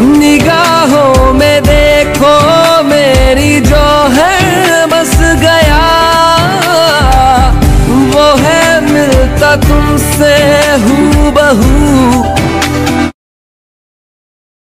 निगाहों में देखो मेरी जो है बस गया। वो है मिलता तुमसे हूँ बहू